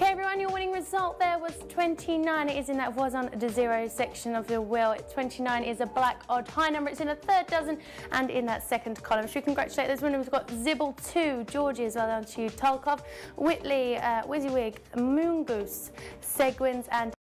Okay everyone, your winning result there was 29. It is in that voisin de zero section of the wheel. 29 is a black odd high number. It's in a third dozen and in that second column. Should we congratulate those winners? We've got Zibble 2, Georgie as well down to Tolkov, Whitley, uh, Wizzywig, Moongoose, Seguins and